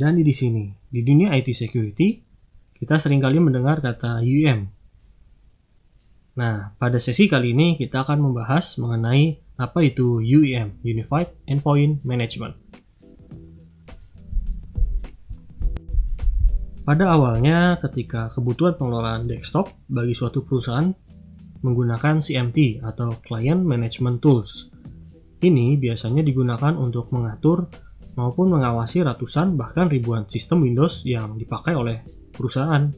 Dan di sini, di dunia IT security, kita sering kali mendengar kata UEM. Nah, pada sesi kali ini kita akan membahas mengenai apa itu UEM, Unified Endpoint Management. Pada awalnya, ketika kebutuhan pengelolaan desktop bagi suatu perusahaan menggunakan CMT atau Client Management Tools. Ini biasanya digunakan untuk mengatur maupun mengawasi ratusan bahkan ribuan sistem Windows yang dipakai oleh perusahaan.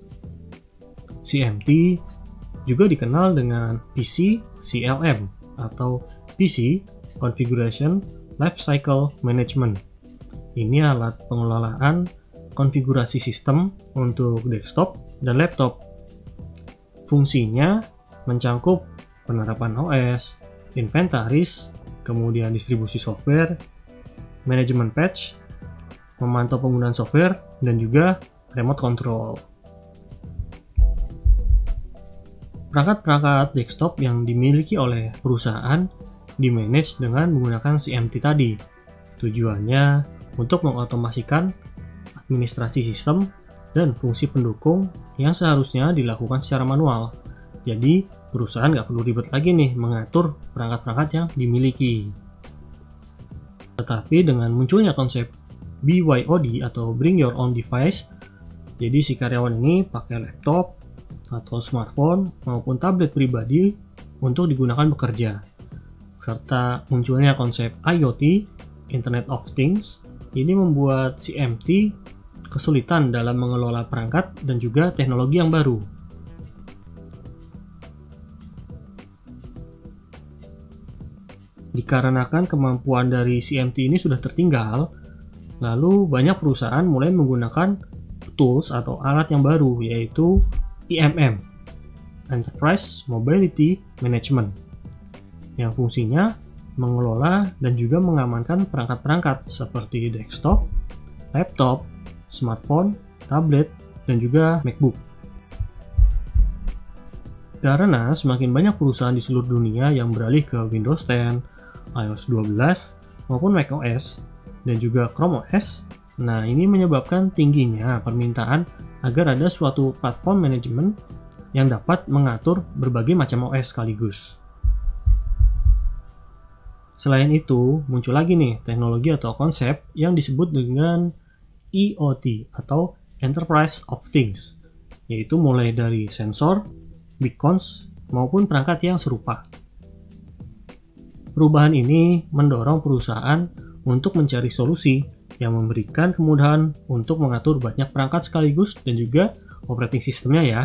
CMT juga dikenal dengan PC CLM atau PC Configuration Lifecycle Management. Ini alat pengelolaan konfigurasi sistem untuk desktop dan laptop. Fungsinya mencangkup penerapan OS, inventaris, kemudian distribusi software, manajemen patch, memantau penggunaan software, dan juga remote control. Perangkat-perangkat desktop yang dimiliki oleh perusahaan dimanage dengan menggunakan CMT tadi. Tujuannya untuk mengotomasikan administrasi sistem dan fungsi pendukung yang seharusnya dilakukan secara manual. Jadi, perusahaan nggak perlu ribet lagi nih mengatur perangkat-perangkat yang dimiliki. Tetapi dengan munculnya konsep BYOD atau Bring Your Own Device, jadi si karyawan ini pakai laptop atau smartphone maupun tablet pribadi untuk digunakan bekerja. Serta munculnya konsep IoT, Internet of Things, ini membuat CMT kesulitan dalam mengelola perangkat dan juga teknologi yang baru. Dikarenakan kemampuan dari CMT ini sudah tertinggal, lalu banyak perusahaan mulai menggunakan tools atau alat yang baru yaitu IMM, Enterprise Mobility Management, yang fungsinya mengelola dan juga mengamankan perangkat-perangkat seperti desktop, laptop, smartphone, tablet, dan juga MacBook. Karena semakin banyak perusahaan di seluruh dunia yang beralih ke Windows 10, iOS 12 maupun macOS dan juga Chrome OS. Nah, ini menyebabkan tingginya permintaan agar ada suatu platform manajemen yang dapat mengatur berbagai macam OS sekaligus. Selain itu, muncul lagi nih teknologi atau konsep yang disebut dengan EOT atau Enterprise of Things, yaitu mulai dari sensor, beacons, maupun perangkat yang serupa. Perubahan ini mendorong perusahaan untuk mencari solusi yang memberikan kemudahan untuk mengatur banyak perangkat sekaligus dan juga operating sistemnya ya.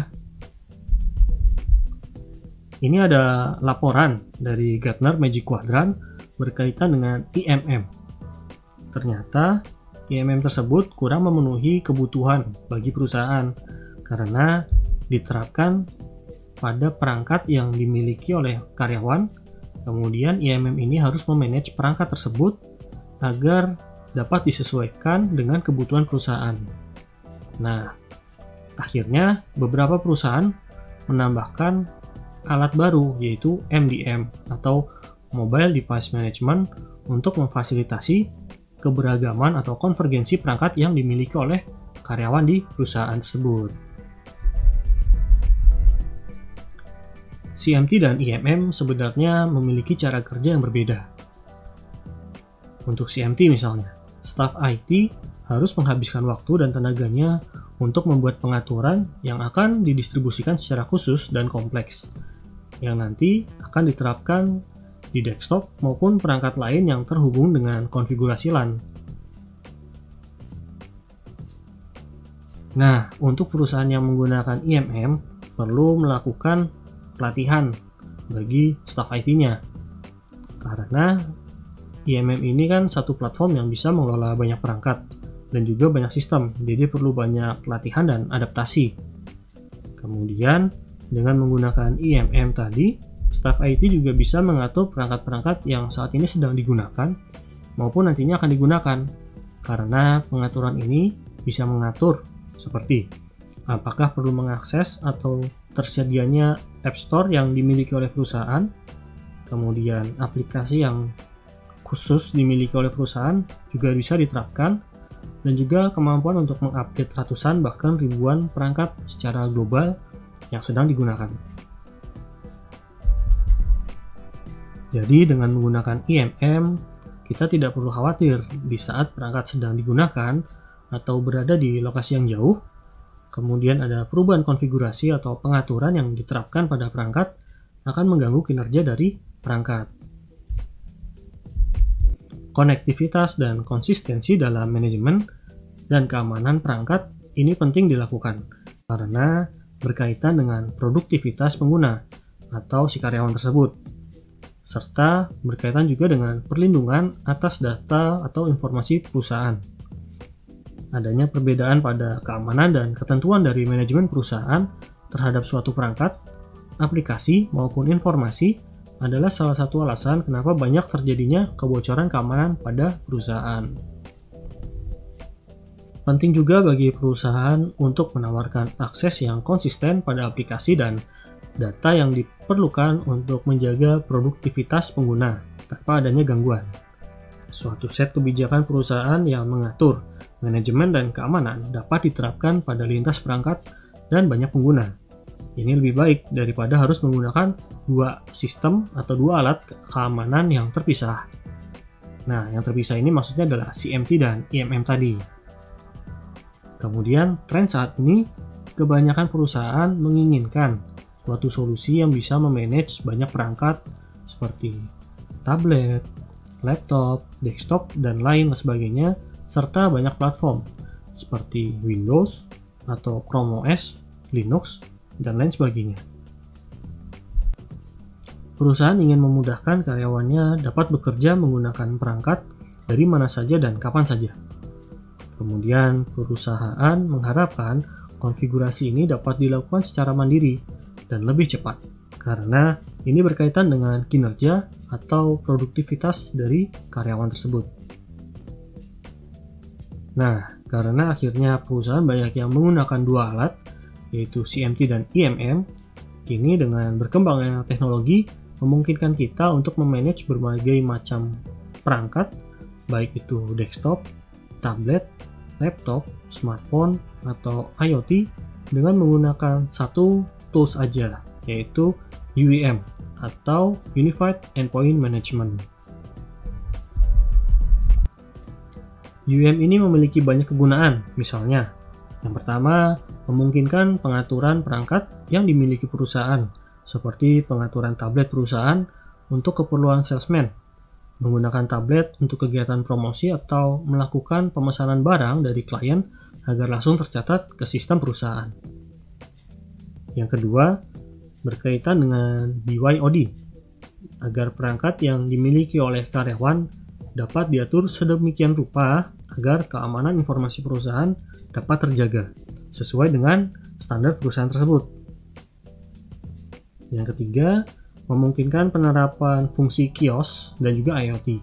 Ini ada laporan dari Gartner Magic Quadrant berkaitan dengan IMM. Ternyata IMM tersebut kurang memenuhi kebutuhan bagi perusahaan karena diterapkan pada perangkat yang dimiliki oleh karyawan Kemudian IMM ini harus memanage perangkat tersebut agar dapat disesuaikan dengan kebutuhan perusahaan. Nah, akhirnya beberapa perusahaan menambahkan alat baru yaitu MDM atau Mobile Device Management untuk memfasilitasi keberagaman atau konvergensi perangkat yang dimiliki oleh karyawan di perusahaan tersebut. CMT dan IMM sebenarnya memiliki cara kerja yang berbeda. Untuk CMT misalnya, staf IT harus menghabiskan waktu dan tenaganya untuk membuat pengaturan yang akan didistribusikan secara khusus dan kompleks, yang nanti akan diterapkan di desktop maupun perangkat lain yang terhubung dengan konfigurasi LAN. Nah, untuk perusahaan yang menggunakan IMM perlu melakukan pelatihan bagi staff IT-nya. Karena IMM ini kan satu platform yang bisa mengelola banyak perangkat dan juga banyak sistem, jadi perlu banyak pelatihan dan adaptasi. Kemudian, dengan menggunakan IMM tadi, staff IT juga bisa mengatur perangkat-perangkat yang saat ini sedang digunakan maupun nantinya akan digunakan. Karena pengaturan ini bisa mengatur seperti apakah perlu mengakses atau tersedianya App Store yang dimiliki oleh perusahaan, kemudian aplikasi yang khusus dimiliki oleh perusahaan juga bisa diterapkan, dan juga kemampuan untuk mengupdate ratusan bahkan ribuan perangkat secara global yang sedang digunakan. Jadi dengan menggunakan IMM, kita tidak perlu khawatir di saat perangkat sedang digunakan atau berada di lokasi yang jauh, kemudian ada perubahan konfigurasi atau pengaturan yang diterapkan pada perangkat akan mengganggu kinerja dari perangkat. Konektivitas dan konsistensi dalam manajemen dan keamanan perangkat ini penting dilakukan karena berkaitan dengan produktivitas pengguna atau si karyawan tersebut, serta berkaitan juga dengan perlindungan atas data atau informasi perusahaan. Adanya perbedaan pada keamanan dan ketentuan dari manajemen perusahaan terhadap suatu perangkat, aplikasi, maupun informasi adalah salah satu alasan kenapa banyak terjadinya kebocoran keamanan pada perusahaan. Penting juga bagi perusahaan untuk menawarkan akses yang konsisten pada aplikasi dan data yang diperlukan untuk menjaga produktivitas pengguna tanpa adanya gangguan. Suatu set kebijakan perusahaan yang mengatur manajemen dan keamanan dapat diterapkan pada lintas perangkat dan banyak pengguna ini lebih baik daripada harus menggunakan dua sistem atau dua alat keamanan yang terpisah. Nah, yang terpisah ini maksudnya adalah CMT dan IMM tadi. Kemudian, tren saat ini kebanyakan perusahaan menginginkan suatu solusi yang bisa memanage banyak perangkat seperti tablet, laptop, desktop, dan lain sebagainya, serta banyak platform seperti Windows atau Chrome OS, Linux, dan lain sebagainya. Perusahaan ingin memudahkan karyawannya dapat bekerja menggunakan perangkat dari mana saja dan kapan saja. Kemudian, perusahaan mengharapkan konfigurasi ini dapat dilakukan secara mandiri dan lebih cepat, karena ini berkaitan dengan kinerja atau produktivitas dari karyawan tersebut. Nah, karena akhirnya perusahaan banyak yang menggunakan dua alat, yaitu CMT dan IMM, kini dengan berkembangnya teknologi memungkinkan kita untuk memanage berbagai macam perangkat, baik itu desktop, tablet, laptop, smartphone, atau IoT dengan menggunakan satu tools aja, yaitu UEM atau Unified Endpoint Management. UEM ini memiliki banyak kegunaan, misalnya yang pertama, memungkinkan pengaturan perangkat yang dimiliki perusahaan, seperti pengaturan tablet perusahaan untuk keperluan salesman, menggunakan tablet untuk kegiatan promosi atau melakukan pemesanan barang dari klien agar langsung tercatat ke sistem perusahaan. Yang kedua, berkaitan dengan BYOD, agar perangkat yang dimiliki oleh karyawan dapat diatur sedemikian rupa agar keamanan informasi perusahaan dapat terjaga sesuai dengan standar perusahaan tersebut. Yang ketiga, memungkinkan penerapan fungsi kios dan juga IoT.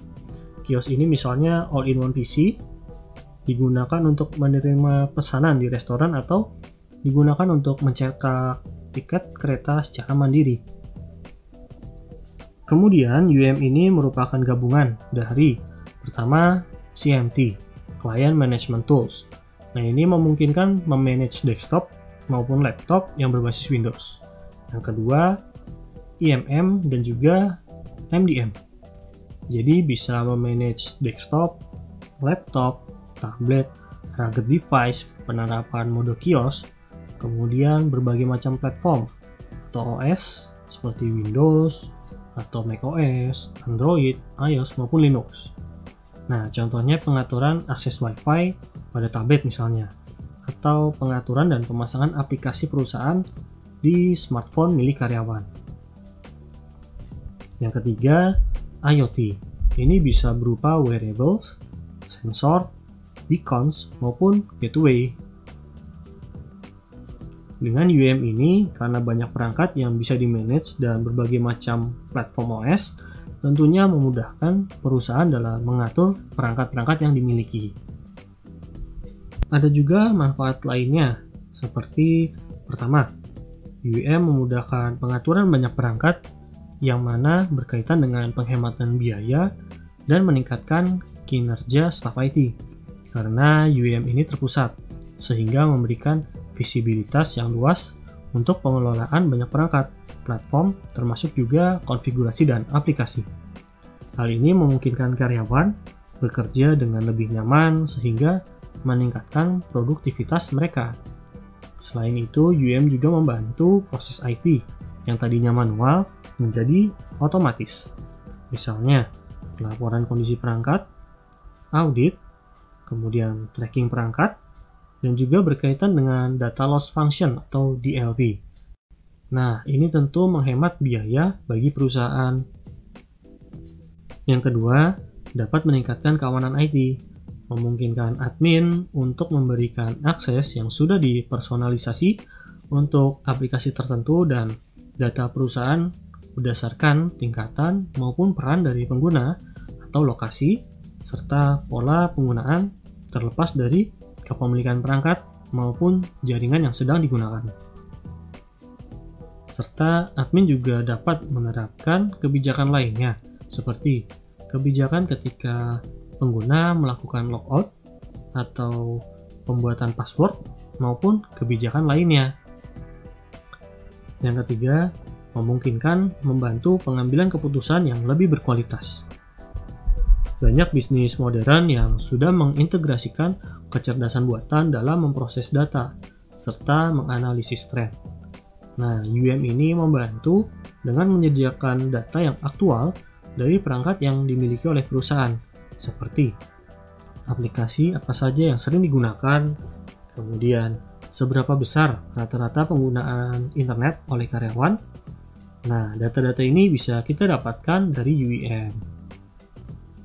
Kios ini misalnya all-in-one PC digunakan untuk menerima pesanan di restoran atau digunakan untuk mencetak tiket kereta secara mandiri. Kemudian UM ini merupakan gabungan dari pertama CMT, Client Management Tools, Nah, ini memungkinkan memanage desktop maupun laptop yang berbasis Windows. Yang kedua, IMM dan juga MDM. Jadi bisa memanage desktop, laptop, tablet, rugged device, penerapan mode kios, kemudian berbagai macam platform atau OS seperti Windows atau macOS, Android, iOS maupun Linux. Nah, contohnya pengaturan akses Wi-Fi pada tablet misalnya, atau pengaturan dan pemasangan aplikasi perusahaan di smartphone milik karyawan. Yang ketiga, IoT. Ini bisa berupa wearables, sensor, beacons, maupun gateway. Dengan UM ini, karena banyak perangkat yang bisa di-manage dan berbagai macam platform OS, tentunya memudahkan perusahaan dalam mengatur perangkat-perangkat yang dimiliki. Ada juga manfaat lainnya, seperti pertama, UEM memudahkan pengaturan banyak perangkat yang mana berkaitan dengan penghematan biaya dan meningkatkan kinerja staf IT. karena UEM ini terpusat, sehingga memberikan visibilitas yang luas untuk pengelolaan banyak perangkat, platform, termasuk juga konfigurasi dan aplikasi. Hal ini memungkinkan karyawan bekerja dengan lebih nyaman sehingga meningkatkan produktivitas mereka. Selain itu, UEM juga membantu proses IT yang tadinya manual menjadi otomatis. Misalnya, laporan kondisi perangkat, audit, kemudian tracking perangkat, dan juga berkaitan dengan data loss function atau DLP. Nah, ini tentu menghemat biaya bagi perusahaan. Yang kedua, dapat meningkatkan keamanan IT, memungkinkan admin untuk memberikan akses yang sudah dipersonalisasi untuk aplikasi tertentu dan data perusahaan berdasarkan tingkatan maupun peran dari pengguna atau lokasi serta pola penggunaan terlepas dari kepemilikan perangkat maupun jaringan yang sedang digunakan. Serta admin juga dapat menerapkan kebijakan lainnya seperti kebijakan ketika pengguna melakukan logout atau pembuatan password maupun kebijakan lainnya. Yang ketiga, memungkinkan membantu pengambilan keputusan yang lebih berkualitas. Banyak bisnis modern yang sudah mengintegrasikan kecerdasan buatan dalam memproses data serta menganalisis tren. Nah, UM ini membantu dengan menyediakan data yang aktual dari perangkat yang dimiliki oleh perusahaan, seperti aplikasi apa saja yang sering digunakan, kemudian seberapa besar rata-rata penggunaan internet oleh karyawan. Nah, data-data ini bisa kita dapatkan dari UEM.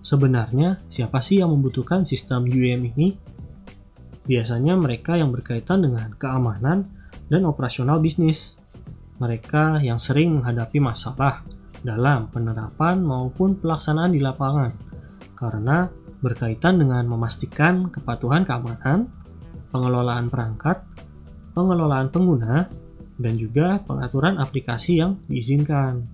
Sebenarnya, siapa sih yang membutuhkan sistem UEM ini? Biasanya mereka yang berkaitan dengan keamanan dan operasional bisnis. Mereka yang sering menghadapi masalah dalam penerapan maupun pelaksanaan di lapangan karena berkaitan dengan memastikan kepatuhan keamanan, pengelolaan perangkat, pengelolaan pengguna, dan juga pengaturan aplikasi yang diizinkan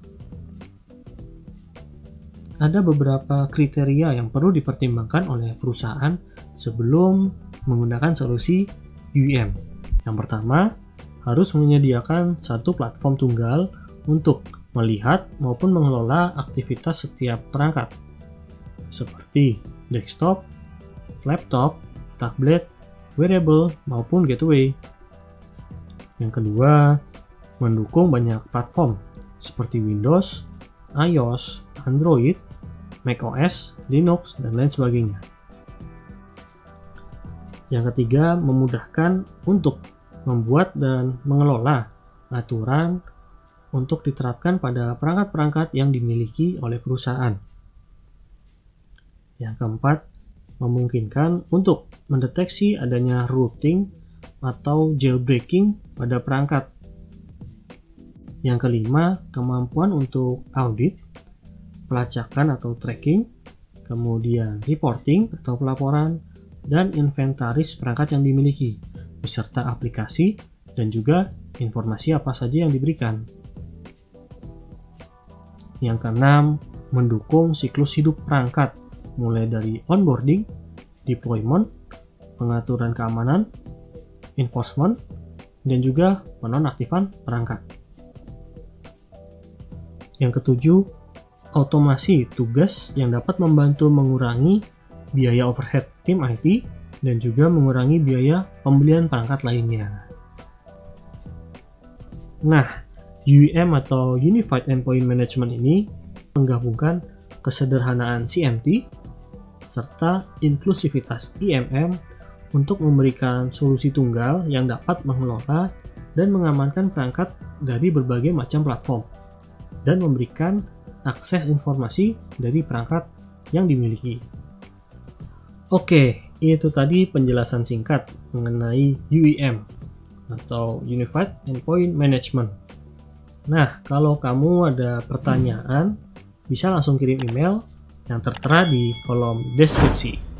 ada beberapa kriteria yang perlu dipertimbangkan oleh perusahaan sebelum menggunakan solusi UEM. Yang pertama, harus menyediakan satu platform tunggal untuk melihat maupun mengelola aktivitas setiap perangkat, seperti desktop, laptop, tablet, wearable, maupun gateway. Yang kedua, mendukung banyak platform seperti Windows, iOS, Android, macOS, Linux, dan lain sebagainya. Yang ketiga, memudahkan untuk membuat dan mengelola aturan untuk diterapkan pada perangkat-perangkat yang dimiliki oleh perusahaan. Yang keempat, memungkinkan untuk mendeteksi adanya routing atau jailbreaking pada perangkat. Yang kelima, kemampuan untuk audit pelacakan atau tracking, kemudian reporting atau pelaporan, dan inventaris perangkat yang dimiliki, beserta aplikasi dan juga informasi apa saja yang diberikan. Yang keenam, mendukung siklus hidup perangkat, mulai dari onboarding, deployment, pengaturan keamanan, enforcement, dan juga penonaktifan perangkat. Yang ketujuh, otomasi tugas yang dapat membantu mengurangi biaya overhead tim IT dan juga mengurangi biaya pembelian perangkat lainnya. Nah, UEM atau Unified Endpoint Management ini menggabungkan kesederhanaan CMT serta inklusivitas IMM untuk memberikan solusi tunggal yang dapat mengelola dan mengamankan perangkat dari berbagai macam platform dan memberikan akses informasi dari perangkat yang dimiliki. Oke, itu tadi penjelasan singkat mengenai UEM atau Unified Endpoint Management. Nah, kalau kamu ada pertanyaan, bisa langsung kirim email yang tertera di kolom deskripsi.